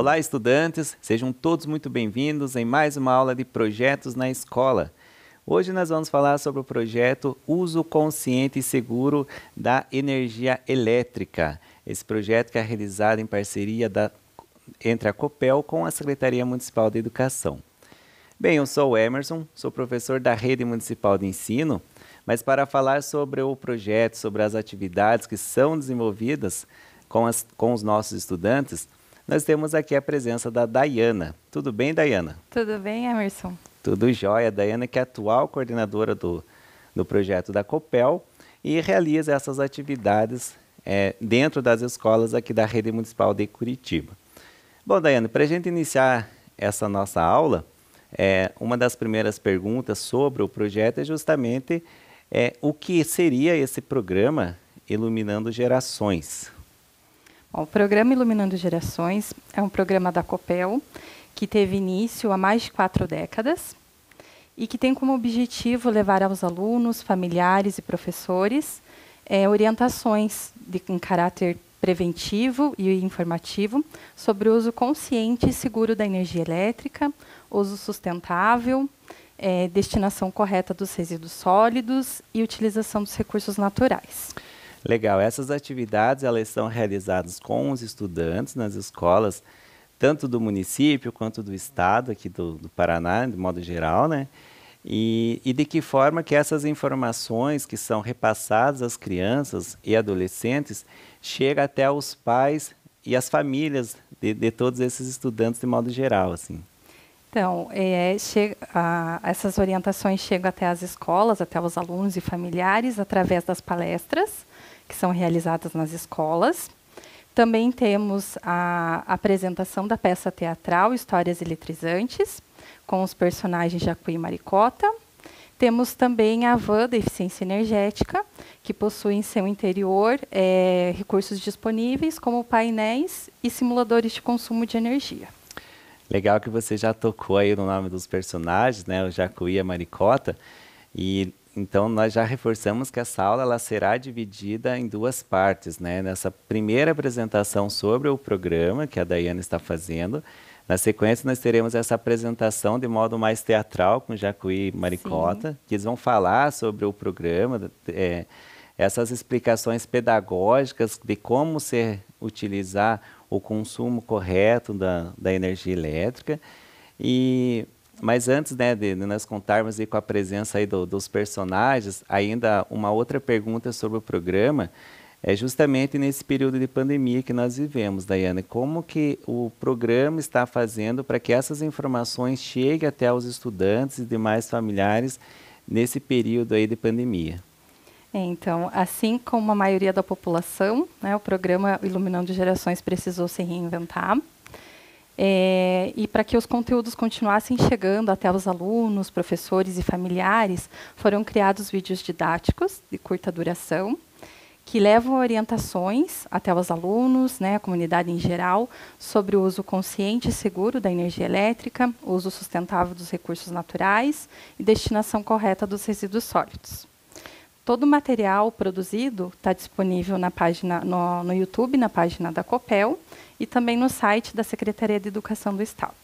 Olá, estudantes, sejam todos muito bem-vindos em mais uma aula de projetos na escola. Hoje nós vamos falar sobre o projeto Uso Consciente e Seguro da Energia Elétrica. Esse projeto que é realizado em parceria da, entre a COPEL com a Secretaria Municipal de Educação. Bem, eu sou o Emerson, sou professor da Rede Municipal de Ensino, mas para falar sobre o projeto, sobre as atividades que são desenvolvidas com, as, com os nossos estudantes, nós temos aqui a presença da Dayana. Tudo bem, Dayana? Tudo bem, Emerson. Tudo jóia. Dayana que é atual coordenadora do, do projeto da COPEL e realiza essas atividades é, dentro das escolas aqui da Rede Municipal de Curitiba. Bom, Dayana, para a gente iniciar essa nossa aula, é, uma das primeiras perguntas sobre o projeto é justamente é, o que seria esse programa Iluminando Gerações. O programa Iluminando Gerações é um programa da COPEL que teve início há mais de quatro décadas e que tem como objetivo levar aos alunos, familiares e professores é, orientações de, em caráter preventivo e informativo sobre o uso consciente e seguro da energia elétrica, uso sustentável, é, destinação correta dos resíduos sólidos e utilização dos recursos naturais. Legal. Essas atividades elas são realizadas com os estudantes nas escolas, tanto do município quanto do estado aqui do, do Paraná, de modo geral, né? E, e, de que forma que essas informações que são repassadas às crianças e adolescentes chegam até os pais e as famílias de, de todos esses estudantes de modo geral, assim. Então, é, chega, a, essas orientações chegam até as escolas, até os alunos e familiares através das palestras que são realizadas nas escolas. Também temos a apresentação da peça teatral Histórias Eletrizantes, com os personagens Jacuí e Maricota. Temos também a van da eficiência energética, que possui em seu interior é, recursos disponíveis, como painéis e simuladores de consumo de energia. Legal que você já tocou aí no nome dos personagens, né? O Jacuí e a Maricota. E então, nós já reforçamos que essa aula ela será dividida em duas partes. Né? Nessa primeira apresentação sobre o programa que a Daiane está fazendo, na sequência nós teremos essa apresentação de modo mais teatral com Jacuí e Maricota, Sim. que eles vão falar sobre o programa, é, essas explicações pedagógicas de como se utilizar o consumo correto da, da energia elétrica. E mas antes né, de, de nós contarmos aí com a presença aí do, dos personagens, ainda uma outra pergunta sobre o programa é justamente nesse período de pandemia que nós vivemos, Daiane. Como que o programa está fazendo para que essas informações cheguem até os estudantes e demais familiares nesse período aí de pandemia? Então, assim como a maioria da população, né, o programa Iluminando Gerações precisou se reinventar. É, e para que os conteúdos continuassem chegando até os alunos, professores e familiares, foram criados vídeos didáticos de curta duração, que levam orientações até os alunos, né, a comunidade em geral, sobre o uso consciente e seguro da energia elétrica, uso sustentável dos recursos naturais e destinação correta dos resíduos sólidos. Todo o material produzido está disponível na página, no, no YouTube, na página da COPEL, e também no site da Secretaria de Educação do Estado.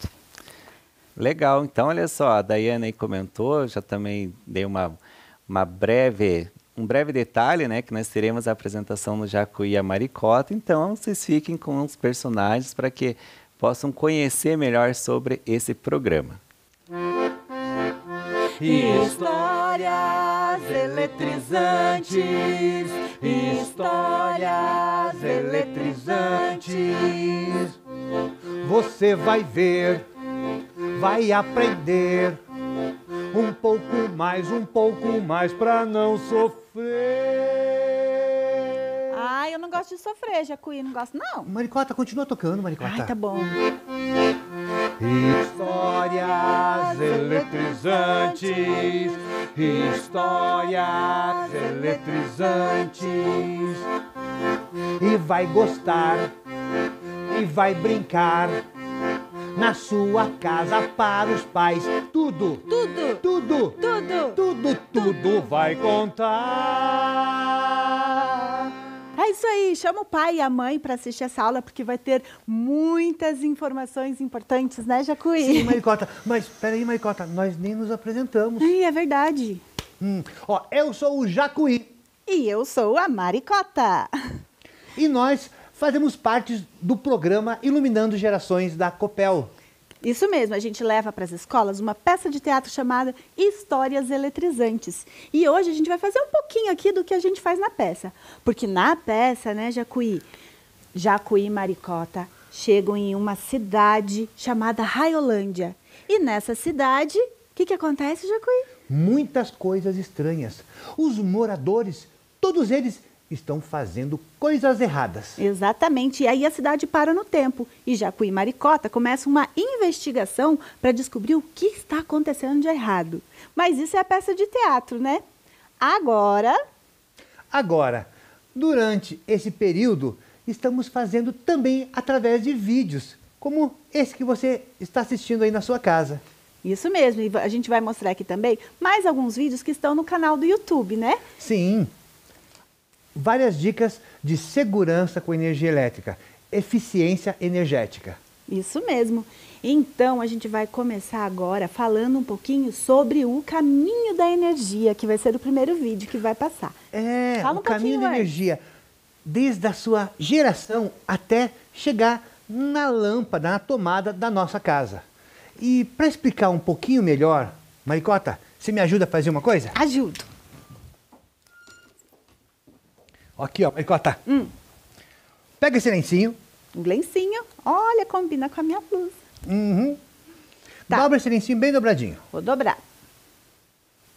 Legal, então olha só, a Daiane aí comentou, já também dei uma, uma breve, um breve detalhe, né, que nós teremos a apresentação no Jacuí e a Maricota, então vocês fiquem com os personagens para que possam conhecer melhor sobre esse programa. Histórias eletrizantes, histórias eletrizantes. Você vai ver, vai aprender um pouco mais, um pouco mais para não sofrer. Ai, eu não gosto de sofrer, Jacuí, não gosto não. Maricota, continua tocando, Maricota. Ai, tá bom. Histórias eletrizantes, histórias eletrizantes. E vai gostar, e vai brincar. Na sua casa para os pais, tudo, tudo, tudo, tudo, tudo, tudo vai contar. É isso aí, chama o pai e a mãe para assistir essa aula, porque vai ter muitas informações importantes, né, Jacuí? Sim, Maricota. Mas peraí, Maricota, nós nem nos apresentamos. Ai, é verdade. Hum, ó, eu sou o Jacuí E eu sou a Maricota. e nós fazemos parte do programa Iluminando Gerações da Copel. Isso mesmo, a gente leva para as escolas uma peça de teatro chamada Histórias Eletrizantes. E hoje a gente vai fazer um pouquinho aqui do que a gente faz na peça. Porque na peça, né, Jacuí, Jacuí e Maricota chegam em uma cidade chamada Raiolândia. E nessa cidade, o que, que acontece, Jacuí? Muitas coisas estranhas. Os moradores, todos eles estão fazendo coisas erradas. Exatamente. E aí a cidade para no tempo. E Jacuí e Maricota começam uma investigação para descobrir o que está acontecendo de errado. Mas isso é a peça de teatro, né? Agora, Agora, durante esse período, estamos fazendo também através de vídeos, como esse que você está assistindo aí na sua casa. isso mesmo. E a gente vai mostrar aqui também mais alguns vídeos que estão no canal do YouTube, né? Sim. Várias dicas de segurança com energia elétrica, eficiência energética. Isso mesmo. Então, a gente vai começar agora falando um pouquinho sobre o caminho da energia, que vai ser o primeiro vídeo que vai passar. É, Fala um o caminho da energia, desde a sua geração até chegar na lâmpada, na tomada da nossa casa. E para explicar um pouquinho melhor, Maricota, você me ajuda a fazer uma coisa? Ajudo. Aqui, ó, Maricota. Hum. Pega esse lencinho. Um lencinho. Olha, combina com a minha blusa. Uhum. Tá. Dobra esse lencinho bem dobradinho. Vou dobrar.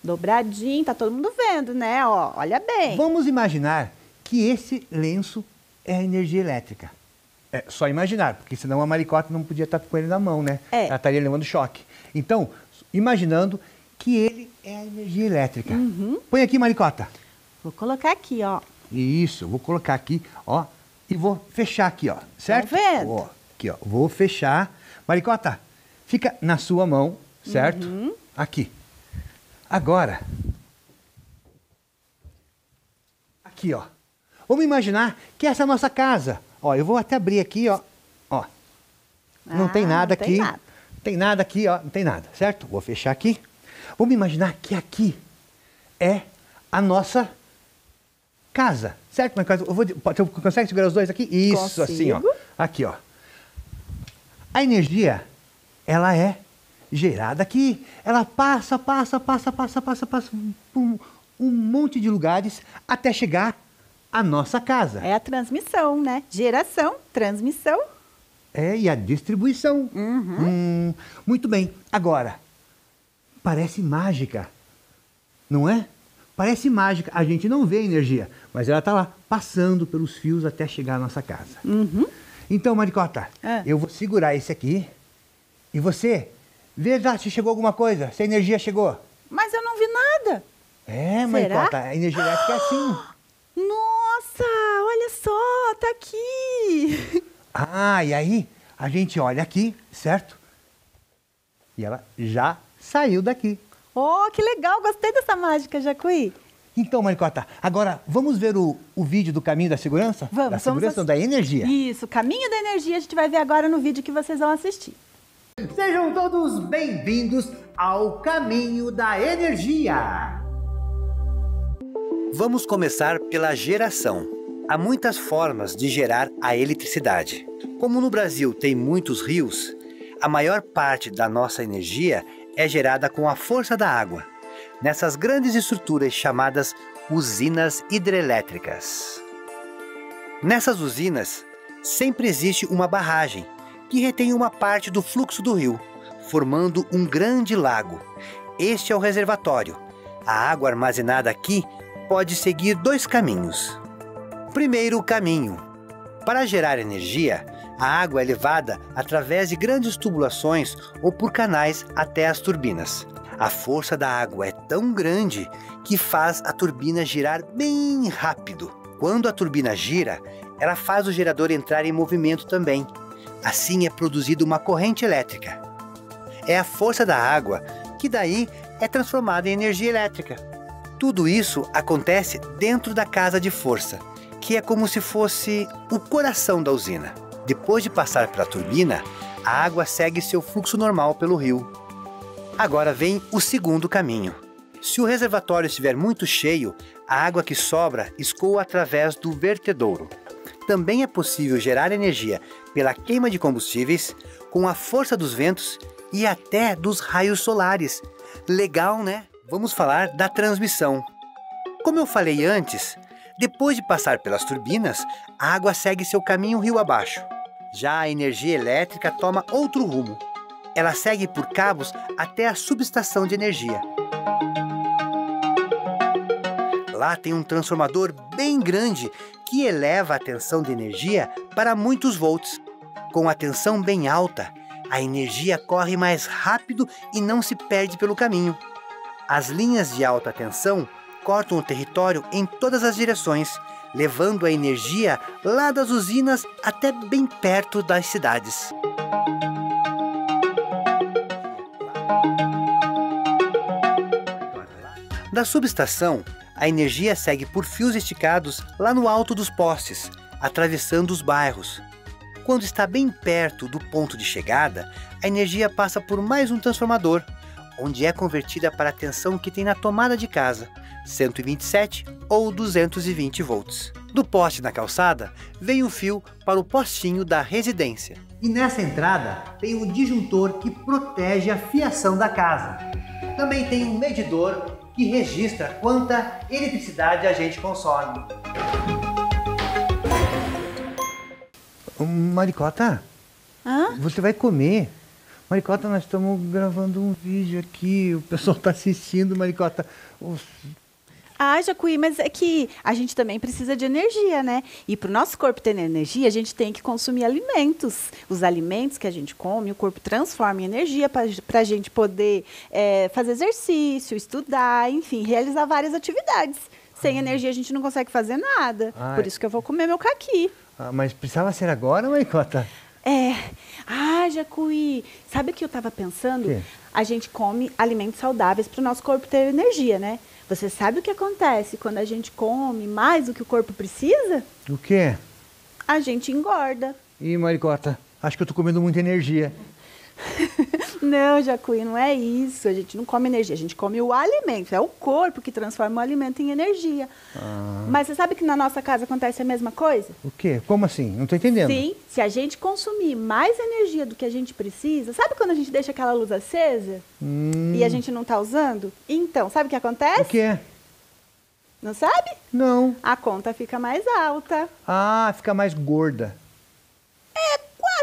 Dobradinho, tá todo mundo vendo, né? Ó, olha bem. Vamos imaginar que esse lenço é energia elétrica. É só imaginar, porque senão a maricota não podia estar com ele na mão, né? É. Ela estaria levando choque. Então, imaginando que ele é a energia elétrica. Uhum. Põe aqui, maricota. Vou colocar aqui, ó. Isso, vou colocar aqui, ó, e vou fechar aqui, ó, certo? vendo? Ó, aqui, ó, vou fechar. Maricota, fica na sua mão, certo? Uhum. Aqui. Agora, aqui, ó. Vamos imaginar que essa é a nossa casa. Ó, eu vou até abrir aqui, ó. Ó. Não Ah, tem nada não tem aqui. nada. Tem nada aqui, ó. Não tem nada, certo? Vou fechar aqui. Vamos imaginar que aqui é a nossa casa, certo? Mas eu vou, você consegue segurar os dois aqui? Isso, assim, ó. Consigo. Aqui, ó. A energia, ela é gerada aqui. Ela passa, passa, passa, passa, passa, passa por um, um monte de lugares até chegar à nossa casa. É a transmissão, né? Geração, transmissão. É, e a distribuição. Hum, muito bem. Agora, parece mágica, não é? Parece mágica. A gente não vê a energia, mas ela está lá, passando pelos fios até chegar à nossa casa. Então, Maricota, Ah. eu vou segurar esse aqui e você vê lá se chegou alguma coisa, se a energia chegou. Mas eu não vi nada. É? Maricota, a energia elétrica é assim. Nossa, olha só, tá aqui. Ah, e aí a gente olha aqui, certo? E ela já saiu daqui. Oh, que legal, gostei dessa mágica, Jacuí. Então, Maricota, agora vamos ver o, o vídeo do caminho da segurança? Vamos, Da vamos segurança, ass- da energia. Isso, caminho da energia a gente vai ver agora no vídeo que vocês vão assistir. Sejam todos bem-vindos ao Caminho da Energia. Vamos começar pela geração. Há muitas formas de gerar a eletricidade. Como no Brasil tem muitos rios, a maior parte da nossa energia é gerada com a força da água, nessas grandes estruturas chamadas usinas hidrelétricas. Nessas usinas, sempre existe uma barragem que retém uma parte do fluxo do rio, formando um grande lago. Este é o reservatório. A água armazenada aqui pode seguir dois caminhos. Primeiro caminho. Para gerar energia, a água é levada através de grandes tubulações ou por canais até as turbinas. A força da água é tão grande que faz a turbina girar bem rápido. Quando a turbina gira, ela faz o gerador entrar em movimento também. Assim é produzida uma corrente elétrica. É a força da água que daí é transformada em energia elétrica. Tudo isso acontece dentro da casa de força, que é como se fosse o coração da usina. Depois de passar pela turbina, a água segue seu fluxo normal pelo rio. Agora vem o segundo caminho. Se o reservatório estiver muito cheio, a água que sobra escoa através do vertedouro. Também é possível gerar energia pela queima de combustíveis, com a força dos ventos e até dos raios solares. Legal, né? Vamos falar da transmissão. Como eu falei antes, depois de passar pelas turbinas, a água segue seu caminho rio abaixo. Já a energia elétrica toma outro rumo. Ela segue por cabos até a subestação de energia. Lá tem um transformador bem grande que eleva a tensão de energia para muitos volts. Com a tensão bem alta, a energia corre mais rápido e não se perde pelo caminho. As linhas de alta tensão cortam o território em todas as direções, levando a energia lá das usinas até bem perto das cidades. Da subestação, a energia segue por fios esticados lá no alto dos postes, atravessando os bairros. Quando está bem perto do ponto de chegada, a energia passa por mais um transformador, onde é convertida para a tensão que tem na tomada de casa, 127 ou 220 volts. Do poste na calçada, vem o fio para o postinho da residência. E nessa entrada tem um disjuntor que protege a fiação da casa. Também tem um medidor que registra quanta eletricidade a gente consome. Maricota, Hã? você vai comer. Maricota, nós estamos gravando um vídeo aqui, o pessoal está assistindo, Maricota. Ah, Jacuí, mas é que a gente também precisa de energia, né? E para o nosso corpo ter energia, a gente tem que consumir alimentos. Os alimentos que a gente come, o corpo transforma em energia para a gente poder é, fazer exercício, estudar, enfim, realizar várias atividades. Sem energia a gente não consegue fazer nada. Ai. Por isso que eu vou comer meu caqui. Ah, mas precisava ser agora, Maricota? É. Ah, Jacuí, sabe o que eu estava pensando? Quê? A gente come alimentos saudáveis para o nosso corpo ter energia, né? Você sabe o que acontece quando a gente come mais do que o corpo precisa? O quê? A gente engorda. Ih, Maricota, acho que eu tô comendo muita energia. Não, Jacuí, não é isso. A gente não come energia, a gente come o alimento. É o corpo que transforma o alimento em energia. Mas você sabe que na nossa casa acontece a mesma coisa? O quê? Como assim? Não tô entendendo. Sim, se a gente consumir mais energia do que a gente precisa, sabe quando a gente deixa aquela luz acesa e a gente não está usando? Então, sabe o que acontece? O quê? Não sabe? Não. A conta fica mais alta. Ah, fica mais gorda.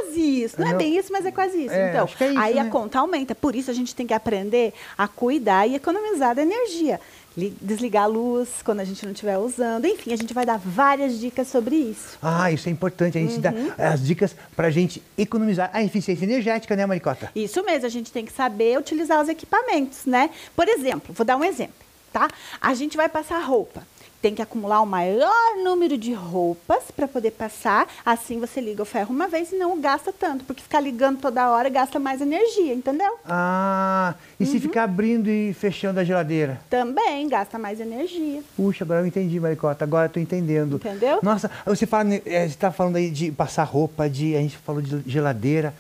Quase isso. Não, é bem isso, mas é quase isso. É, então, é isso, aí né? a conta aumenta. Por isso a gente tem que aprender a cuidar e economizar da energia. Li- Desligar a luz quando a gente não estiver usando. Enfim, a gente vai dar várias dicas sobre isso. Ah, isso é importante. A gente dá as dicas pra gente economizar a eficiência energética, né, Maricota? Isso mesmo, a gente tem que saber utilizar os equipamentos, né? Por exemplo, vou dar um exemplo, tá? A gente vai passar roupa. Tem que acumular o maior número de roupas para poder passar. Assim você liga o ferro uma vez e não gasta tanto, porque ficar ligando toda hora gasta mais energia, entendeu? Ah, e se ficar abrindo e fechando a geladeira? Também gasta mais energia. Puxa, agora eu entendi, Maricota. Agora eu tô entendendo. Entendeu? Nossa, você fala, né, eh, está falando aí de passar roupa, de a gente falou de geladeira,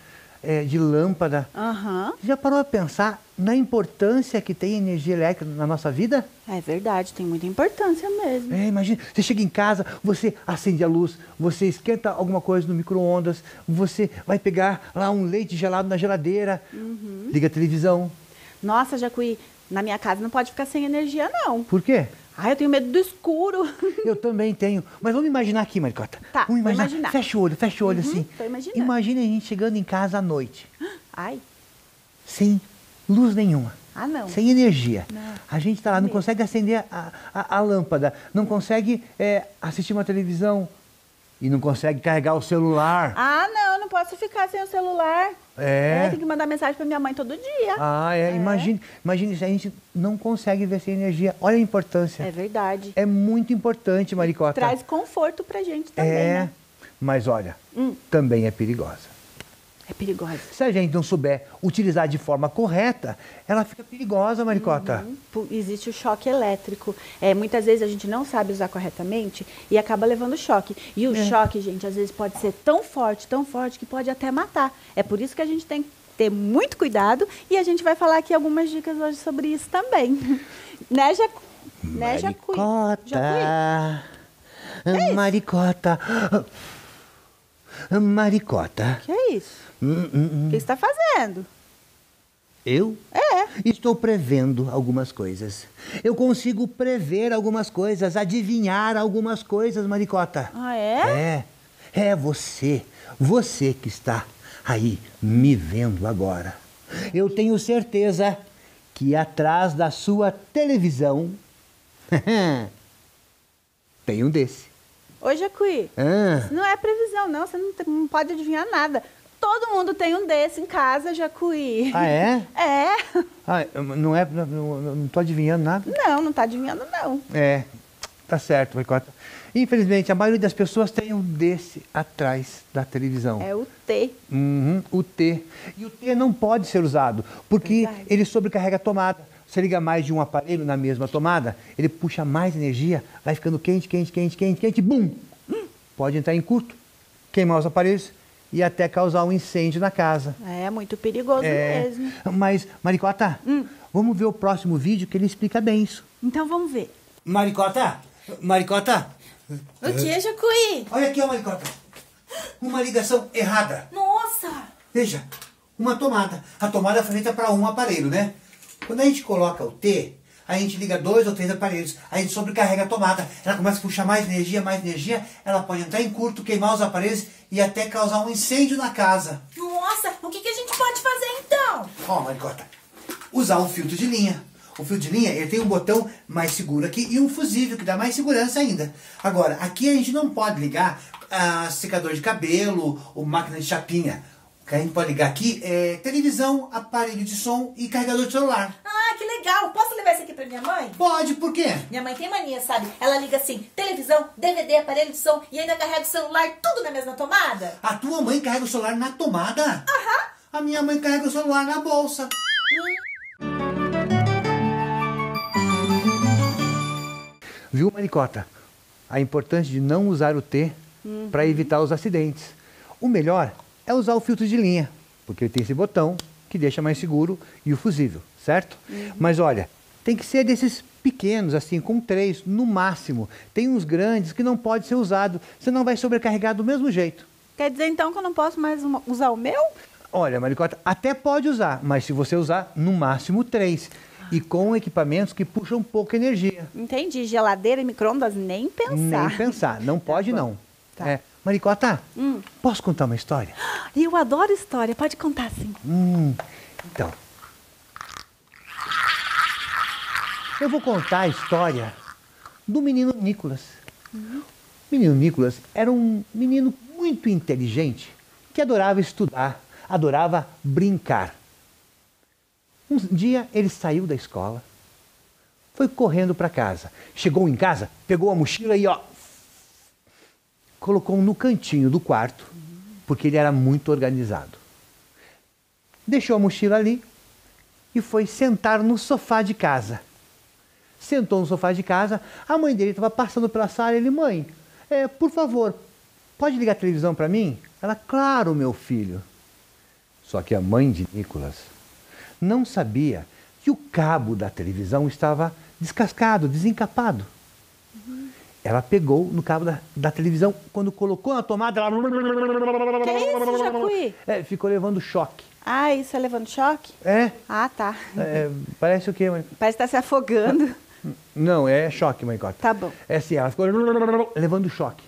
eh, de lâmpada. Você já parou a pensar na importância que tem energia elétrica na nossa vida? É verdade, tem muita importância mesmo. É, imagina, você chega em casa, você acende a luz, você esquenta alguma coisa no micro-ondas, você vai pegar lá um leite gelado na geladeira, Uhum. liga a televisão. Nossa, Jacuí, na minha casa não pode ficar sem energia, não. Por quê? Ai, eu tenho medo do escuro. Eu também tenho. Mas vamos imaginar aqui, Maricota. Tá, vamos imaginar. imaginar. Fecha o olho, fecha o olho Uhum, assim. tô imaginando. Imagina a gente chegando em casa à noite, Ai, sem luz nenhuma. ah não. Sem energia. Não. A gente está lá, não consegue acender a, a- a lâmpada, não consegue é, assistir uma televisão e não consegue carregar o celular. Ah, não, eu não posso ficar sem o celular. É. tem que mandar mensagem pra minha mãe todo dia. Ah, é. Imagine, imagine se a gente não consegue ver sem energia. Olha a importância. É verdade. É muito importante, Maricota. Traz conforto pra gente também, É, né? mas olha, Hum. também é perigosa. É perigosa. Se a gente não souber utilizar de forma correta, ela fica perigosa, Maricota. Uhum. Existe o choque elétrico. É, muitas vezes a gente não sabe usar corretamente e acaba levando choque. E o choque, gente, às vezes pode ser tão forte, tão forte, que pode até matar. É por isso que a gente tem que ter muito cuidado e a gente vai falar aqui algumas dicas hoje sobre isso também. né, Jacu? Né, Jacuí? Jacuí? Maricota. Maricota. Maricota. Que é isso? Hum, hum, hum. O que está fazendo? Eu É. estou prevendo algumas coisas. Eu consigo prever algumas coisas, adivinhar algumas coisas, Maricota. Ah, é? É, é você, você que está aí me vendo agora. Eu tenho certeza que atrás da sua televisão tem um desse. Ô, Jacuí, Ah, isso não é previsão, não. Você não, não pode adivinhar nada. Todo mundo tem um desse em casa, Jacuí. ah é? É. Ah, não é, não, não, tô adivinhando nada. Não, não tá adivinhando, não. É, tá certo, Maricota. Infelizmente, a maioria das pessoas tem um desse atrás da televisão. É o T. Uhum, o T. E o T não pode ser usado, porque Verdade. ele sobrecarrega a tomada. Você liga mais de um aparelho na mesma tomada, ele puxa mais energia, vai ficando quente, quente, quente, quente, quente, bum! Pode entrar em curto, queimar os aparelhos e até causar um incêndio na casa. É muito perigoso É, mesmo. Mas, Maricota, vamos ver o próximo vídeo que ele explica bem isso. Então vamos ver. Maricota, Maricota, O que, Jacuí? olha aqui, ó, Maricota. Uma ligação errada. Nossa! Veja, uma tomada. A tomada foi feita para um aparelho, né? Quando a gente coloca o T, a gente liga dois ou três aparelhos, a gente sobrecarrega a tomada. Ela começa a puxar mais energia, mais energia, ela pode entrar em curto, queimar os aparelhos e até causar um incêndio na casa. Nossa, o que, que a gente pode fazer então? Ó, Maricota, usar um filtro de linha. O filtro de linha, ele tem um botão mais seguro aqui e um fusível que dá mais segurança ainda. Agora, aqui a gente não pode ligar a secador de cabelo ou máquina de chapinha. O que a gente pode ligar aqui é televisão, aparelho de som e carregador de celular. Ah, legal! Posso levar esse aqui pra minha mãe? Pode, por quê? Minha mãe tem mania, sabe? Ela liga assim, televisão, DVD, aparelho de som e ainda carrega o celular tudo na mesma tomada. A tua mãe carrega o celular na tomada? Aham. A minha mãe carrega o celular na bolsa. Viu, Maricota? A importância de não usar o T para evitar os acidentes. O melhor é usar o filtro de linha, porque ele tem esse botão que deixa mais seguro e o fusível, certo? Mas olha, tem que ser desses pequenos, assim, com três no máximo. Tem uns grandes que não pode ser usado, senão vai sobrecarregar do mesmo jeito. Quer dizer então que eu não posso mais usar o meu? Olha, Maricota, até pode usar, mas se você usar, no máximo três. E com equipamentos que puxam pouca energia. Entendi. Geladeira e micro-ondas, nem pensar. Nem pensar, não pode bom. não. Tá. É. Maricota, Hum. posso contar uma história? Eu adoro história, pode contar sim. Hum, então. Eu vou contar a história do menino Nicolas. O menino Nicolas era um menino muito inteligente que adorava estudar, adorava brincar. Um dia ele saiu da escola, foi correndo para casa. Chegou em casa, pegou a mochila e ó, colocou no cantinho do quarto, porque ele era muito organizado. Deixou a mochila ali e foi sentar no sofá de casa. Sentou no sofá de casa, a mãe dele estava passando pela sala. Ele, mãe, é, por favor, pode ligar a televisão para mim? Ela, claro, meu filho. Só que a mãe de Nicolas não sabia que o cabo da televisão estava descascado, desencapado. Ela pegou no cabo da, da televisão, quando colocou na tomada, ela. Que isso, Jacuí? É, ficou levando choque. Ah, isso é levando choque? É, Ah, tá. é, parece o quê, mãe? Parece que tá se afogando. Não, é choque, mãe Cota. Tá bom. É assim, ela ficou levando choque.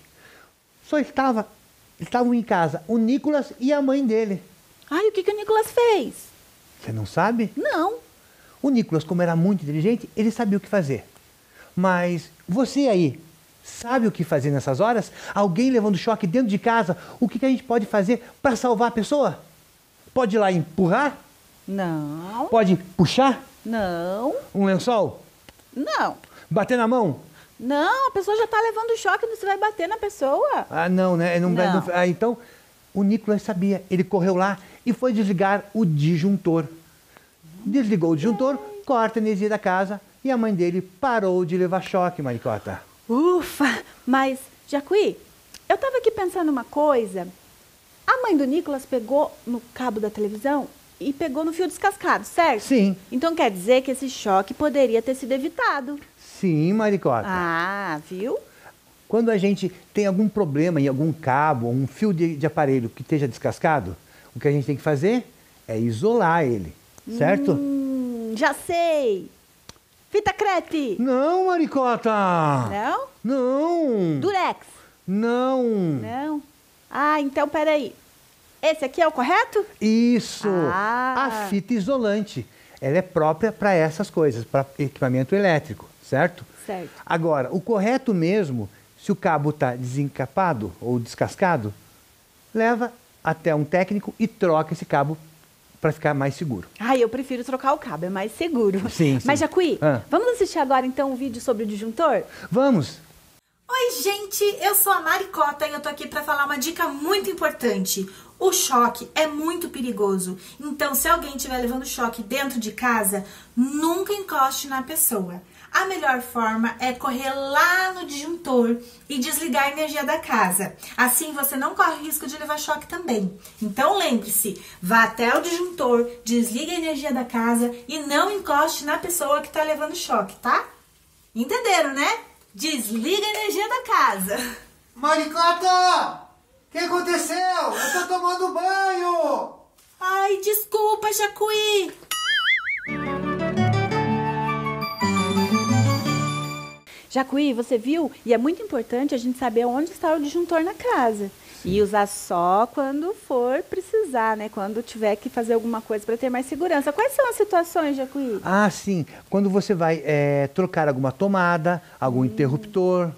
Só estava, estavam em casa o Nicolas e a mãe dele. Ai, o que, que o Nicolas fez? Você não sabe? Não. O Nicolas, como era muito inteligente, ele sabia o que fazer. Mas você aí, sabe o que fazer nessas horas? Alguém levando choque dentro de casa, o que, que a gente pode fazer para salvar a pessoa? Pode ir lá empurrar? Não. Pode puxar Não. um lençol? Não. Bater na mão? Não, a pessoa já tá levando choque, você vai bater na pessoa. Ah, não, né? Não, Não. não- ah, então, O Nicolas sabia, ele correu lá e foi desligar o disjuntor. Desligou o disjuntor, corta a energia da casa e a mãe dele parou de levar choque, Maricota. Ufa! Mas, Jacuí, eu tava aqui pensando uma coisa. A mãe do Nicolas pegou no cabo da televisão e pegou no fio descascado, certo? Sim. Então quer dizer que esse choque poderia ter sido evitado. Sim, Maricota. Ah, viu? Quando a gente tem algum problema em algum cabo ou um fio de, de aparelho que esteja descascado, o que a gente tem que fazer é isolar ele, certo? Hum, já sei. Fita crepe. Não, Maricota! Não? Não! Durex. Não! Não. Ah, então peraí. Esse aqui é o correto? Isso! Ah. A fita isolante. Ela é própria para essas coisas, para equipamento elétrico, certo? Certo. Agora, o correto mesmo, se o cabo está desencapado ou descascado, leva até um técnico e troca esse cabo para ficar mais seguro. Ah, eu prefiro trocar o cabo, é mais seguro. Sim, sim. Mas, Jacuí, Ah. vamos assistir agora então um vídeo sobre o disjuntor? Vamos! Oi, gente, eu sou a Maricota e eu tô aqui pra falar uma dica muito importante. O choque é muito perigoso, então se alguém estiver levando choque dentro de casa, nunca encoste na pessoa. A melhor forma é correr lá no disjuntor e desligar a energia da casa. Assim você não corre risco de levar choque também. Então lembre-se, vá até o disjuntor, desligue a energia da casa e não encoste na pessoa que está levando choque, tá? Entenderam, né? Desliga a energia da casa. Maricota! O que aconteceu? Eu tô tomando banho! Ai, desculpa, Jacuí. Jacuí, você viu? E é muito importante a gente saber onde está o disjuntor na casa. E usar só quando for precisar, né? Quando tiver que fazer alguma coisa para ter mais segurança. Quais são as situações, Jacuí? Ah, sim. Quando você vai eh, trocar alguma tomada, algum interruptor,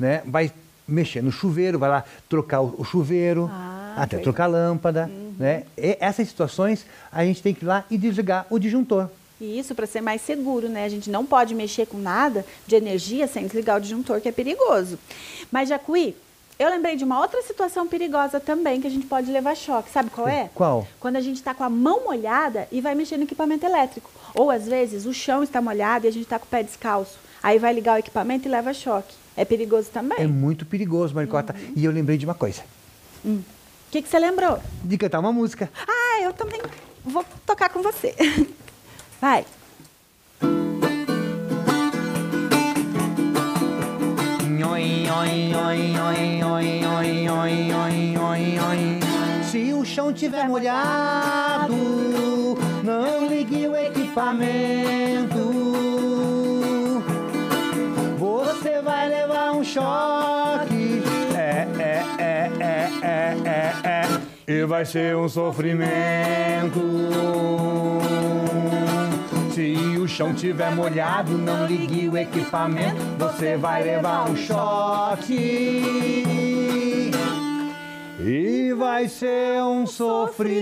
né? Vai mexer no chuveiro, vai lá trocar o, chuveiro, Ah, até trocar a lâmpada, né? E essas situações a gente tem que ir lá e desligar o disjuntor. E isso para ser mais seguro, né? A gente não pode mexer com nada de energia sem desligar o disjuntor, que é perigoso. Mas, Jacuí, eu lembrei de uma outra situação perigosa também que a gente pode levar choque. Sabe qual é? Qual? Quando a gente está com a mão molhada e vai mexer no equipamento elétrico. Ou, às vezes, o chão está molhado e a gente está com o pé descalço. Aí vai ligar o equipamento e leva choque. É perigoso também. É muito perigoso, Maricota. Uhum. E eu lembrei de uma coisa. O que, que você lembrou? De cantar uma música. Ah, eu também vou tocar com você. Vai. Se o chão tiver molhado, não ligue o equipamento. choque. É, é, é, é, é, é, é. E vai ser um sofrimento. Se o chão tiver molhado, não ligue o equipamento, você vai levar um choque. E vai ser um sofrimento.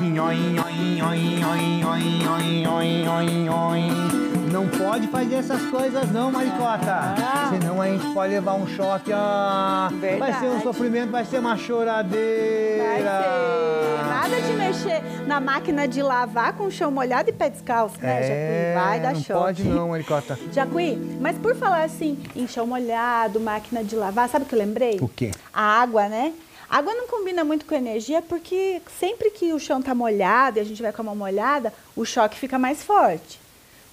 Nhoi, nhoi, nhoi, nhoi, nhoi, nhoi, nhoi, nhoi. Não pode fazer essas coisas não, Maricota. Senão a gente pode levar um choque. Ah, vai ser um sofrimento, vai ser uma choradeira. Vai ser. Nada de mexer na máquina de lavar com o chão molhado e pé descalço, né, É, Jacuí? Vai dar não choque. pode não, Maricota. Jacuí, mas por falar assim, em chão molhado, máquina de lavar, sabe o que eu lembrei? O quê? A água, né? A água não combina muito com energia porque sempre que o chão tá molhado e a gente vai com a mão molhada, o choque fica mais forte.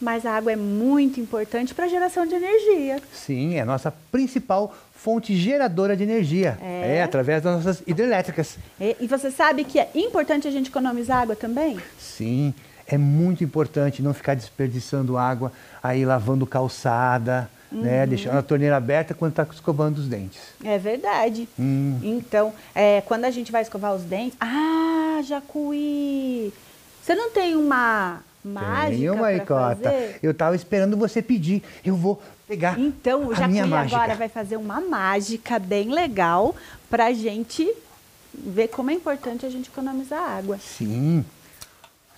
Mas a água é muito importante para a geração de energia. Sim, é a nossa principal fonte geradora de energia. É? é através das nossas hidrelétricas. E, e você sabe que é importante a gente economizar água também? Sim, é muito importante não ficar desperdiçando água aí lavando calçada, né? Deixando a torneira aberta quando está escovando os dentes. É verdade. Hum. Então, é, quando a gente vai escovar os dentes. Ah, Jacuí! Você não tem uma mágica Tenho, Maricota. Eu estava esperando você pedir. Eu vou pegar Então, o a Jacuí minha mágica. agora vai fazer uma mágica bem legal pra gente ver como é importante a gente economizar água. Sim.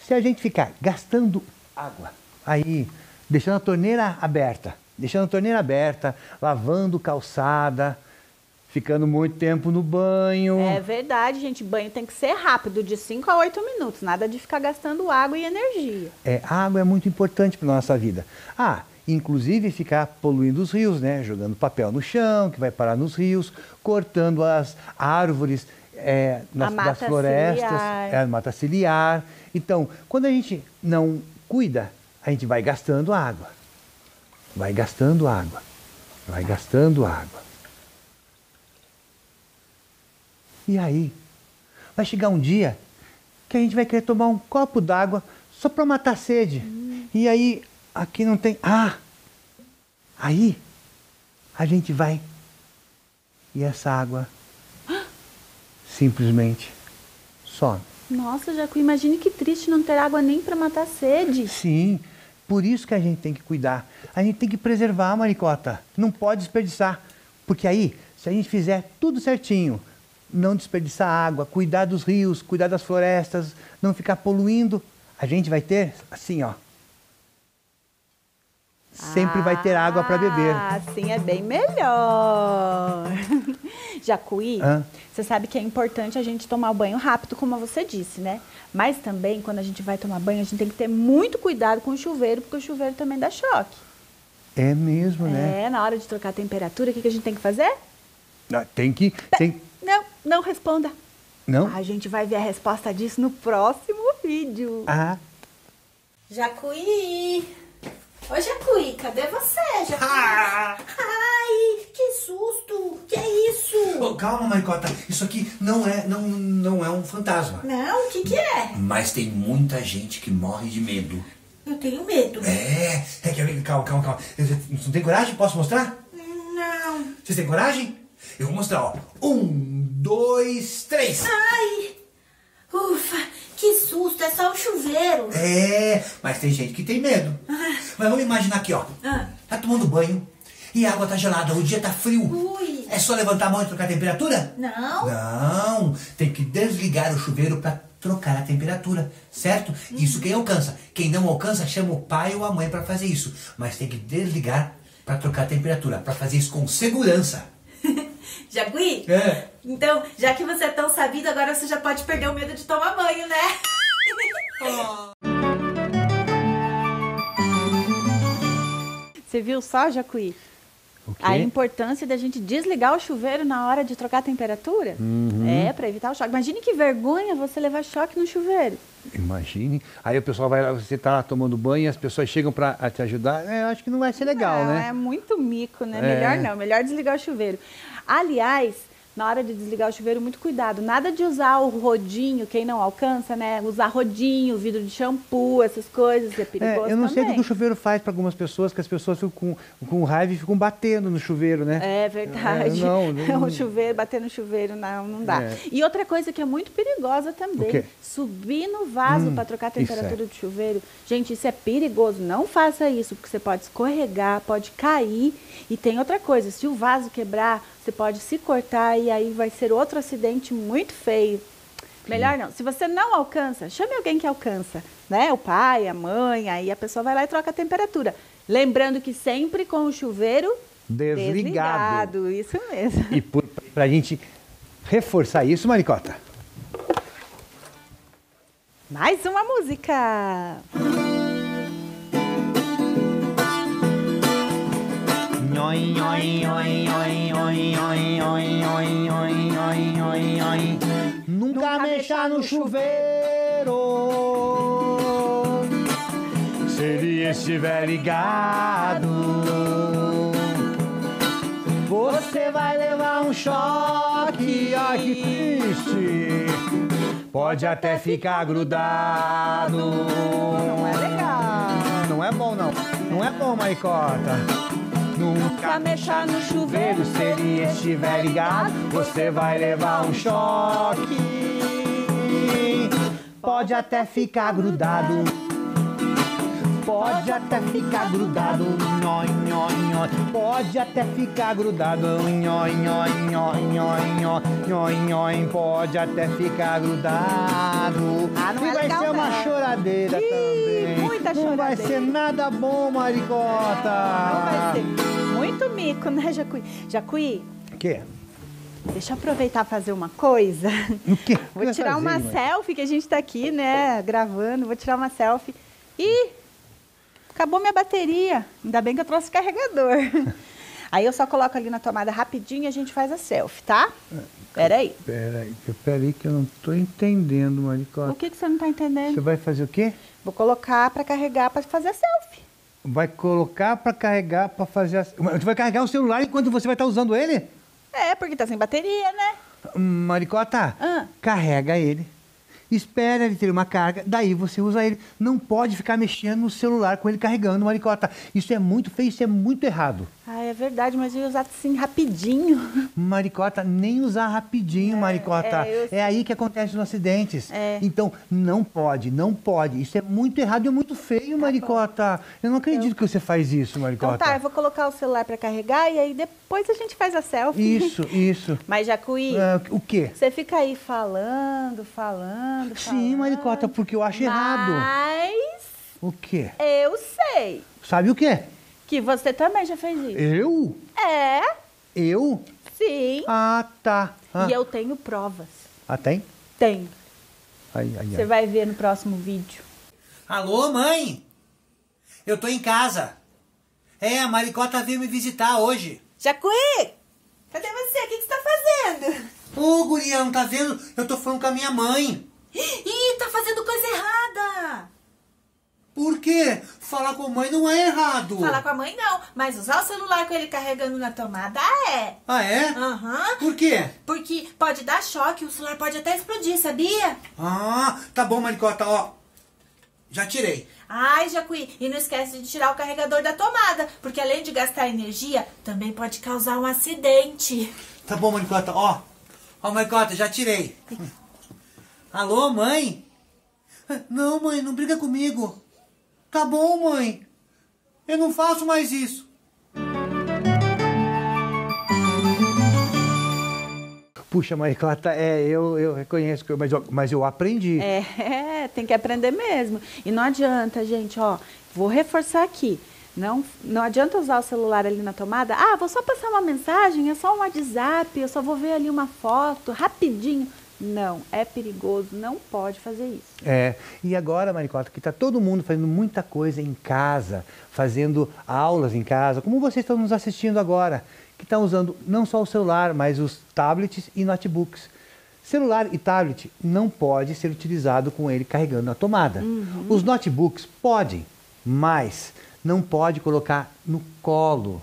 Se a gente ficar gastando água, aí, deixando a torneira aberta, deixando a torneira aberta, lavando calçada, ficando muito tempo no banho. É verdade, gente. Banho tem que ser rápido, de 5 a 8 minutos. Nada de ficar gastando água e energia. É, a água é muito importante para nossa vida. Ah, inclusive ficar poluindo os rios, né? Jogando papel no chão, que vai parar nos rios, cortando as árvores é, nas, das florestas, ciliar. é, a mata ciliar. Então, quando a gente não cuida, a gente vai gastando água. Vai gastando água. Vai gastando água. E aí, vai chegar um dia que a gente vai querer tomar um copo d'água só para matar a sede. E aí, aqui não tem. Ah! Aí, a gente vai. E essa água simplesmente some. Nossa, Jacu, imagine que triste não ter água nem para matar a sede. Sim, por isso que a gente tem que cuidar. A gente tem que preservar, Maricota. Não pode desperdiçar. Porque aí, se a gente fizer tudo certinho, não desperdiçar água, cuidar dos rios, cuidar das florestas, não ficar poluindo, a gente vai ter assim, ó. Sempre vai ter água para beber. Ah, sim, é bem melhor. Jacuí, Hã? você sabe que é importante a gente tomar o banho rápido, como você disse, né? Mas também, quando a gente vai tomar banho, a gente tem que ter muito cuidado com o chuveiro, porque o chuveiro também dá choque. É mesmo, né? É, na hora de trocar a temperatura, o que, que a gente tem que fazer? Ah, Tem que. Tem... Não, responda. Não? A gente vai ver a resposta disso no próximo vídeo. Ah, Jacuí! Ô, Jacuí, cadê você, Jacuí? Ah! Ai, que susto! Que é isso? Ô, calma, Maricota. Isso aqui não é, não, não é um fantasma. Não, o que que é? Mas tem muita gente que morre de medo. Eu tenho medo. É, é que, calma, calma, calma. Não tem coragem? Posso mostrar? Não. Vocês têm coragem? Eu vou mostrar, ó. Um, dois, três. Ai! Ufa, que susto, é só o chuveiro. É, mas tem gente que tem medo. Mas vamos imaginar aqui, ó. Ah. Tá tomando banho e a água tá gelada, o dia tá frio. Ui. É só levantar a mão e trocar a temperatura? Não. Não, tem que desligar o chuveiro para trocar a temperatura, certo? Isso quem alcança. Quem não alcança, chama o pai ou a mãe para fazer isso. Mas tem que desligar para trocar a temperatura, para fazer isso com segurança. Jacuí? É. Então, já que você é tão sabido, agora você já pode perder o medo de tomar banho, né? Você viu só, Jacuí? o quê? A importância da gente desligar o chuveiro na hora de trocar a temperatura. Uhum. É, para evitar o choque. Imagine que vergonha você levar choque no chuveiro. Imagine. Aí o pessoal vai lá, você tá lá tomando banho e as pessoas chegam para te ajudar. É, eu acho que não vai ser legal, não, né? É muito mico, né? É. Melhor não, melhor desligar o chuveiro. Aliás, na hora de desligar o chuveiro, muito cuidado. Nada de usar o rodinho, quem não alcança, né? Usar rodinho, vidro de shampoo, essas coisas, é perigoso É, eu não sei o também. que o chuveiro faz para algumas pessoas, que as pessoas ficam com, com raiva e ficam batendo no chuveiro, né? É verdade. É, não, não- o chuveiro, bater no chuveiro, não, não dá. É. E outra coisa que é muito perigosa também, subir no vaso Hum, para trocar a isso temperatura é. do chuveiro. Gente, isso é perigoso. Não faça isso, porque você pode escorregar, pode cair. E tem outra coisa, se o vaso quebrar, você pode se cortar e aí vai ser outro acidente muito feio. Melhor não. Se você não alcança, chame alguém que alcança, né? O pai, a mãe, aí a pessoa vai lá e troca a temperatura. Lembrando que sempre com o chuveiro Desligado. Desligado, isso mesmo. E para a gente reforçar isso, Maricota, Mais uma música. Nunca mexa no chuveiro se ele estiver ligado. Você vai levar um choque, ai que triste. Pode até ficar grudado. Não é legal. Não é bom, não. Não é bom, Maricota. Nunca mexa no chuveiro se ele estiver ligado. Você vai levar um choque. Pode até ficar grudado. Pode até ficar grudado. Nhoi, nhoi, nhoi. Pode até ficar grudado. Nhoi, nhoi, nhoi, nhoi, nhoi, nhoi, nhoi. Pode até ficar grudado. Ah, não e é vai legal, ser uma não. choradeira Ih, também. muita Não vai choradeira. ser nada bom, Maricota. Não vai ser muito mico, né, Jacuí? Jacuí, O quê? Deixa eu aproveitar e fazer uma coisa. O quê? Que Vou vai tirar fazer, uma mãe? selfie, que a gente tá aqui, né, gravando. Vou tirar uma selfie. Ih, acabou minha bateria. Ainda bem que eu trouxe carregador. Aí eu só coloco ali na tomada rapidinho e a gente faz a selfie, tá? Peraí. Peraí, que- peraí que eu não tô entendendo, Maricota. O que, que você não tá Você entendendo? vai fazer o quê? Vou colocar pra carregar pra fazer a selfie. Vai colocar para carregar para fazer. A... Você vai carregar o celular enquanto você vai estar usando ele? É, porque tá sem bateria, né? Maricota, Ah. carrega ele. Espera ele ter uma carga, daí você usa ele. Não pode ficar mexendo no celular com ele carregando, Maricota. Isso é muito feio, isso é muito errado. Ah, é verdade, mas eu ia usar assim rapidinho. Maricota, nem usar rapidinho, Maricota. é, eu É, aí que acontecem os acidentes. É. Então, não pode, não pode. Isso é muito errado e é muito feio, Maricota. Eu não acredito que você faz isso, Maricota. Então tá, eu vou colocar o celular pra carregar e aí depois a gente faz a selfie. Isso, isso. Mas, Jacuí, Ah, o quê? você fica aí falando, falando, Sim, falando. Maricota, porque eu acho errado. Mas O quê? eu sei Sabe o quê? Que você também já fez isso. Eu? É, Eu? sim. Ah, tá. Ah, E eu tenho provas. ah tem? Tenho. Ai, ai, Você ai. vai ver no próximo vídeo. Alô, mãe? Eu tô em casa. É, a Maricota veio me visitar hoje. Jacuí! Cadê você? O que, que você tá fazendo? Ô, guria, não tá vendo? Eu tô falando com a minha mãe. Ih, tá fazendo coisa errada! Por quê? Falar com a mãe não é errado. Falar com a mãe não, mas usar o celular com ele carregando na tomada é. Ah, é? Aham. Por quê? Porque pode dar choque, o celular pode até explodir, sabia? Ah, tá bom, Maricota, ó. Já tirei. Ai, Jacuí, e não esquece de tirar o carregador da tomada, porque além de gastar energia, também pode causar um acidente. Tá bom, Maricota, ó. Ó, Maricota, já tirei. Alô, mãe? Não, mãe, não briga comigo. Tá bom, mãe. Eu não faço mais isso. Puxa, Maricota, é, eu, eu reconheço, que eu- mas, eu, mas eu aprendi. É, tem que aprender mesmo. E não adianta, gente, ó, vou reforçar aqui. Não, não adianta usar o celular ali na tomada. Ah, vou só passar uma mensagem, é só um WhatsApp, eu só vou ver ali uma foto, rapidinho. Não, é perigoso, não pode fazer isso. É, e agora, Maricota, que está todo mundo fazendo muita coisa em casa, fazendo aulas em casa, como vocês estão nos assistindo agora, que estão usando não só o celular, mas os tablets e notebooks. Celular e tablet não pode ser utilizado com ele carregando na tomada. Os notebooks podem, mas não pode colocar no colo.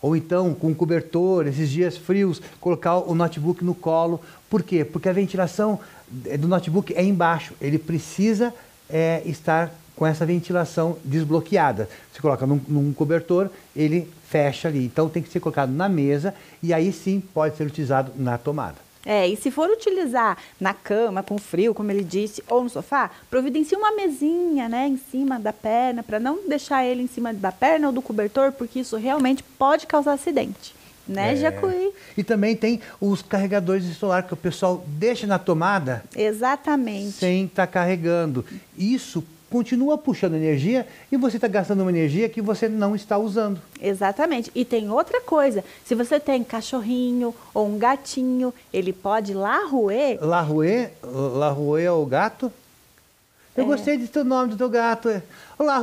Ou então, com cobertor, esses dias frios, colocar o notebook no colo. Por quê? Porque a ventilação eh, do notebook é embaixo. Ele precisa eh, estar com essa ventilação desbloqueada. Você coloca num, num cobertor, ele fecha ali. Então tem que ser colocado na mesa e aí sim pode ser utilizado na tomada. É, e se for utilizar na cama, com frio, como ele disse, ou no sofá, providencie uma mesinha, né, em cima da perna, para não deixar ele em cima da perna ou do cobertor, porque isso realmente pode causar acidente. Né, É. Jacuí? E também tem os carregadores de celular que o pessoal deixa na tomada Exatamente. sem estar carregando. Isso continua puxando energia e você está gastando uma energia que você não está usando. Exatamente. E tem outra coisa. Se você tem cachorrinho ou um gatinho, ele pode lá roer. La Rue, La Rue é o gato? Eu É. gostei de teu nome do teu gato. é. La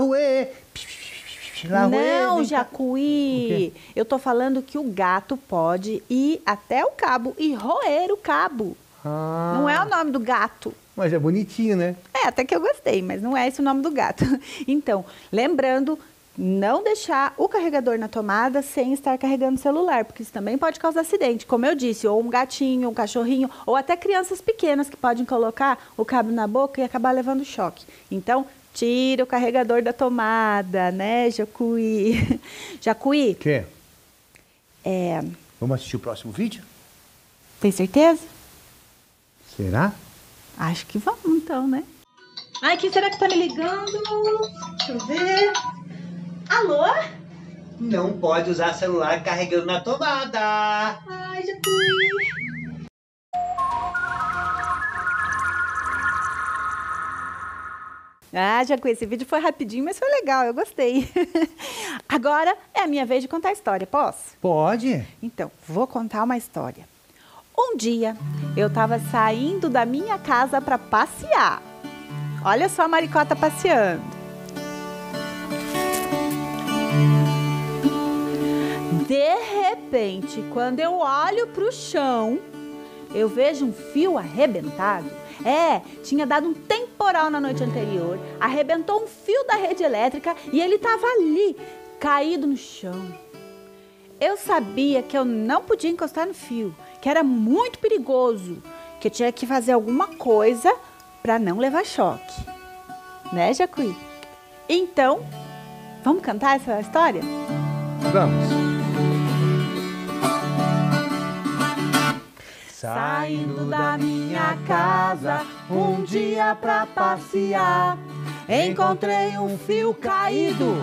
Não, cá. Jacuí. Eu tô falando que o gato pode ir até o cabo e roer o cabo. Ah, Não é o nome do gato. Mas é bonitinho, né? É, até que eu gostei, mas não é esse o nome do gato. Então, lembrando, não deixar o carregador na tomada sem estar carregando o celular, porque isso também pode causar acidente. Como eu disse, ou um gatinho, um cachorrinho, ou até crianças pequenas que podem colocar o cabo na boca e acabar levando choque. Então, tira o carregador da tomada, né, Jacuí? Jacuí, Quê? é, Vamos assistir o próximo vídeo? tem certeza? Será? Acho que vamos então, né? Ai, quem será que tá me ligando? Deixa eu ver. Alô? Não pode usar celular carregando na tomada. Ai, Jacuí. Ah, Jacuí, esse vídeo foi rapidinho, mas foi legal, eu gostei. Agora é a minha vez de contar a história, posso? Pode? Então, vou contar uma história. Um dia, eu estava saindo da minha casa para passear. Olha só a maricota passeando. De repente, quando eu olho para o chão, eu vejo um fio arrebentado. É, tinha dado um temporal na noite anterior, arrebentou um fio da rede elétrica e ele estava ali, caído no chão. Eu sabia que eu não podia encostar no fio, que era muito perigoso, que eu tinha que fazer alguma coisa para não levar choque. Né, Jacuí? Então, vamos cantar essa história? Vamos. Saindo da minha casa um dia pra passear, encontrei um fio caído.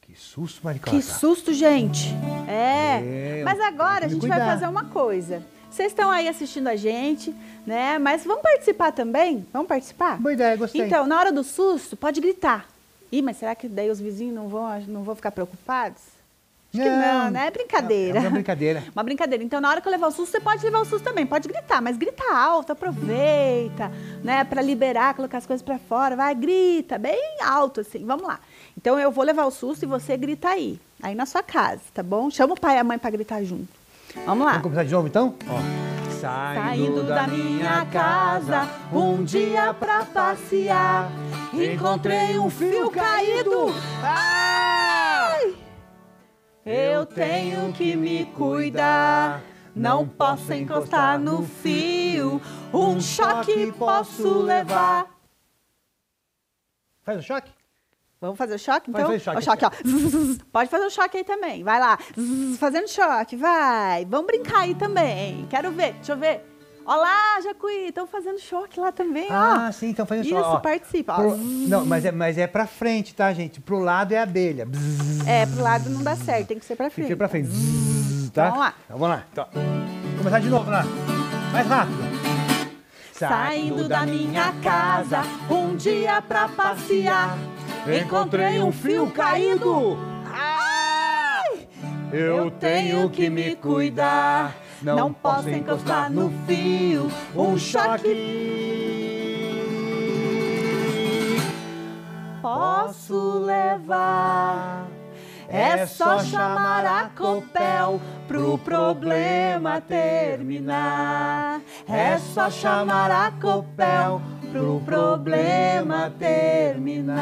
Que susto, Maricota. Que susto, gente! É, É, mas agora a gente vai fazer uma coisa. Vocês estão aí assistindo a gente, né? Mas vamos participar também? Vamos participar? Boa ideia, gostei. Então, na hora do susto, pode gritar. Ih, mas será que daí os vizinhos não vão, não vão ficar preocupados? Acho que não, né? É brincadeira. É uma brincadeira. Uma brincadeira. Então, na hora que eu levar o susto, você pode levar o susto também. Pode gritar, mas grita alto, aproveita, né? Pra liberar, colocar as coisas pra fora. Vai, grita, bem alto, assim. Vamos lá. Então, eu vou levar o susto e você grita aí. Aí na sua casa, tá bom? Chama o pai e a mãe pra gritar junto. Vamos lá. Vamos começar de novo, então? Ó. Saindo da minha casa, um dia pra passear, encontrei um fio caído. Ai! Eu tenho que me cuidar, não posso encostar no fio, um choque posso levar. Faz o choque? Vamos fazer o choque, então? fazer choque o choque, ó. Zzz, Pode fazer o choque aí também. Vai lá. Zzz, Fazendo choque, vai. Vamos brincar aí também. Quero ver. Deixa eu ver. Olá, Jacuí. Estão fazendo choque lá também, Ah, ó. sim, então faz o Isso, choque. ó. participa. ó. Pro- Não, mas é, mas é pra frente, tá, gente? Pro lado é abelha. Bzzz. É, pro lado não dá certo, tem que ser pra Tem frente. que ir pra frente. Bzzz, tá? Vamos lá. Então, vamos lá. Então, vamos começar de novo, lá. Mais rápido. Saindo da minha casa, um dia pra passear, encontrei um fio caído. Ai! Eu tenho que me cuidar, não posso encostar no fio, um choque posso levar. É só chamar a Copel pro problema terminar. É só chamar a Copel pro problema terminar.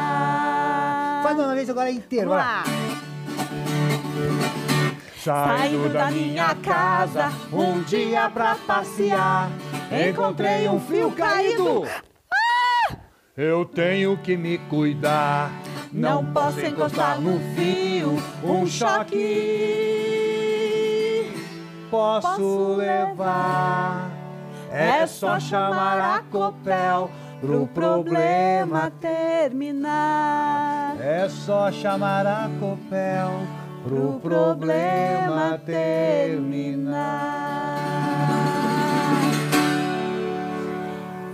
Faz uma vez agora inteiro. Vamos vai lá. Saindo da minha casa, um dia pra passear, encontrei um fio caído. Eu tenho que me cuidar, Não posso encostar no fio, um choque posso posso levar. É só chamar a Copel pro problema terminar. É só chamar a Copel pro problema terminar.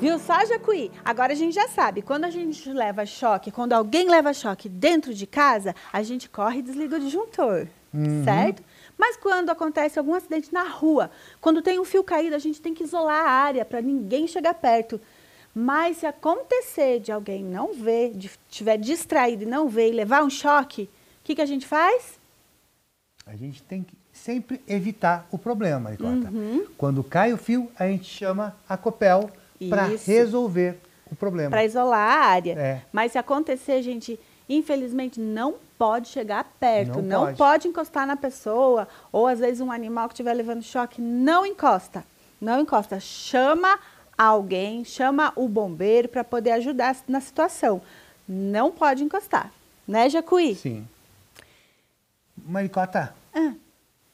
Viu só, Jacuí? Agora a gente já sabe, quando a gente leva choque, quando alguém leva choque dentro de casa, a gente corre e desliga o disjuntor, certo? Mas quando acontece algum acidente na rua, quando tem um fio caído, a gente tem que isolar a área para ninguém chegar perto. Mas se acontecer de alguém não ver, de estiver distraído e não ver e levar um choque, o que, que a gente faz? A gente tem que sempre evitar o problema, Maricota. Quando cai o fio, a gente chama a Copel para resolver o problema. Para isolar a área. É. Mas se acontecer, gente, infelizmente não pode chegar perto, Não não, pode. pode. encostar na pessoa, ou às vezes um animal que estiver levando choque, não encosta. Não encosta. Chama alguém, chama o bombeiro para poder ajudar na situação. Não pode encostar. Né, Jacuí? Sim. Maricota, Ah,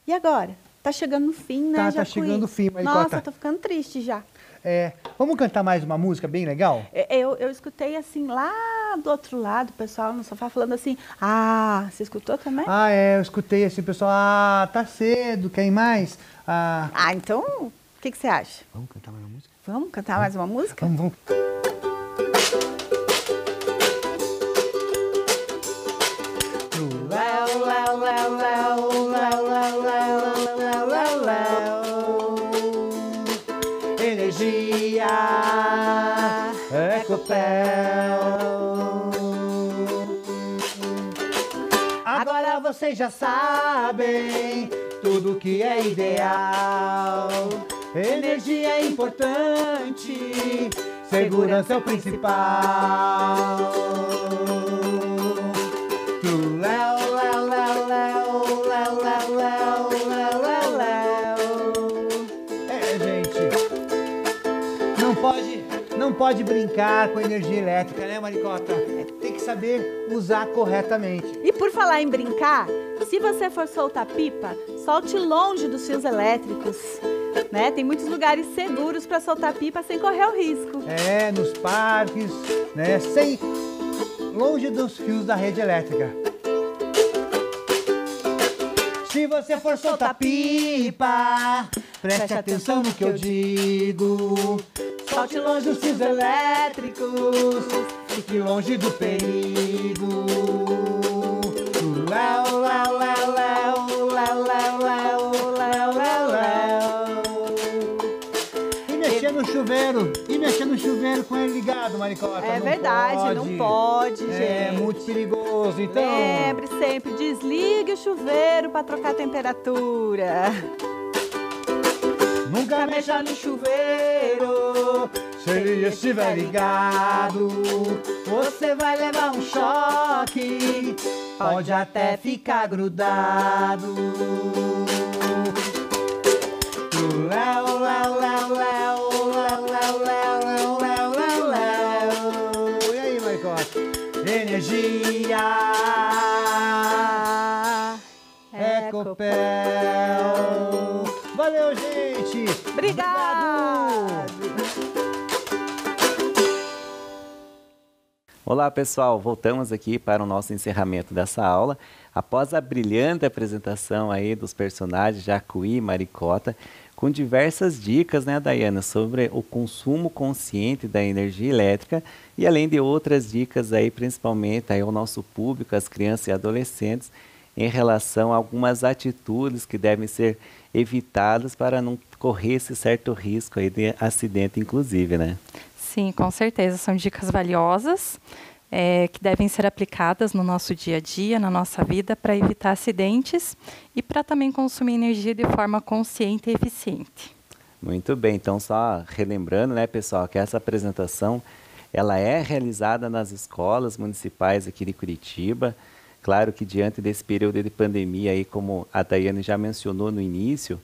e agora? Tá chegando no fim, né, Tá, tá Jacuí? chegando no fim, Maricota. Nossa, eu tô ficando triste já. é, vamos cantar mais uma música bem legal? É, Eu, eu escutei assim lá do outro lado, o pessoal no sofá falando assim: Ah, você escutou também? Ah, é, eu escutei assim, pessoal, ah, tá cedo, quer ir mais? Ah, Ah, então, o que, que você acha? vamos cantar mais uma música? Vamos cantar mais uma música? Vamos, vamos. vocês já sabem tudo que é ideal. Energia é importante, segurança é o principal. É, gente, não pode, brincar com energia elétrica, né, Maricota? Saber usar corretamente. E por falar em brincar, se você for soltar pipa, solte longe dos fios elétricos. Né? Tem muitos lugares seguros para soltar pipa sem correr o risco. É, nos parques, né? Sem longe dos fios da rede elétrica. Se você for soltar pipa, preste atenção no que eu digo. Solte longe dos fios elétricos, fique longe do perigo. E mexer no chuveiro, e mexer no chuveiro com ele ligado, Maricota. É não verdade, pode. não pode, gente. É muito perigoso, então. Lembre sempre, desligue o chuveiro para trocar a temperatura. Nunca mexa no chuveiro, se ele estiver ligado, você vai levar um choque. Pode até ficar grudado. Léo, léo, léo, léo. Energia Ecopel. Valeu, gente! Obrigado. Obrigado. Olá pessoal, voltamos aqui para o nosso encerramento dessa aula. Após a brilhante apresentação aí dos personagens Jacuí e Maricota, com diversas dicas, né, Dayana, sobre o consumo consciente da energia elétrica e além de outras dicas aí, principalmente aí ao nosso público, as crianças e adolescentes, em relação a algumas atitudes que devem ser evitadas para não correr esse certo risco aí de acidente, inclusive, né? Sim, com certeza. São dicas valiosas é, que devem ser aplicadas no nosso dia a dia, na nossa vida, para evitar acidentes e para também consumir energia de forma consciente e eficiente. Muito bem, então só relembrando, né, pessoal, que essa apresentação ela é realizada nas escolas municipais aqui de Curitiba. Claro que diante desse período de pandemia aí, como a Daiane já mencionou no início,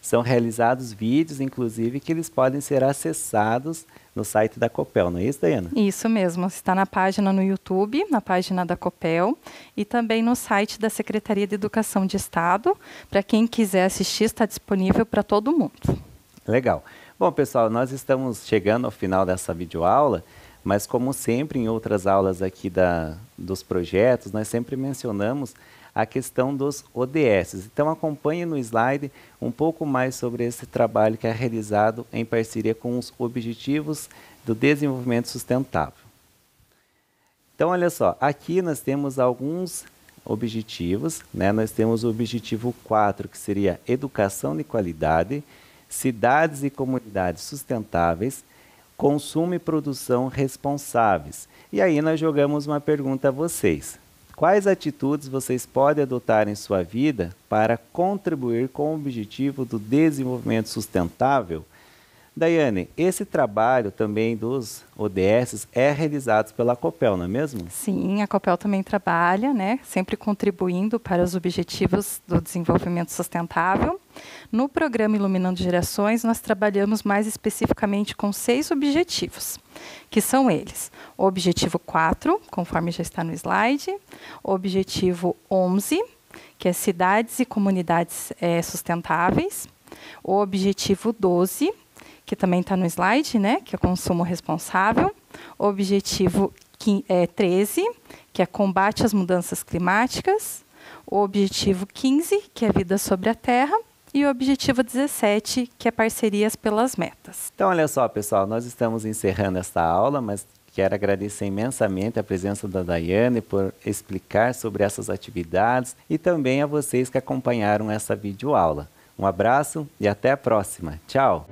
são realizados vídeos, inclusive, que eles podem ser acessados no site da Copel, não é isso, Daiana? Isso mesmo, está na página no YouTube, na página da Copel e também no site da Secretaria de Educação de Estado. Para quem quiser assistir, está disponível para todo mundo. Legal. Bom, pessoal, nós estamos chegando ao final dessa videoaula, mas como sempre em outras aulas aqui da, dos projetos, nós sempre mencionamos a questão dos ODS. Então acompanhe no slide um pouco mais sobre esse trabalho que é realizado em parceria com os Objetivos do Desenvolvimento Sustentável. Então olha só, aqui nós temos alguns objetivos, né? Nós temos o objetivo 4, que seria educação de qualidade, cidades e comunidades sustentáveis, consumo e produção responsáveis. E aí nós jogamos uma pergunta a vocês. Quais atitudes vocês podem adotar em sua vida para contribuir com o objetivo do desenvolvimento sustentável? Daiane, esse trabalho também dos ODS é realizado pela Copel, não é mesmo? Sim, a Copel também trabalha, né, sempre contribuindo para os objetivos do desenvolvimento sustentável. No programa Iluminando Gerações, nós trabalhamos mais especificamente com seis objetivos, que são eles: o objetivo 4, conforme já está no slide, o objetivo 11, que é cidades e comunidades é, sustentáveis, o objetivo 12, que também está no slide, né, que é consumo responsável, o objetivo é, 13, que é combate às mudanças climáticas, o objetivo 15, que é vida sobre a terra, e o objetivo 17, que é parcerias pelas metas. Então, olha só, pessoal, nós estamos encerrando esta aula, mas quero agradecer imensamente a presença da Daiane por explicar sobre essas atividades e também a vocês que acompanharam essa videoaula. Um abraço e até a próxima. Tchau!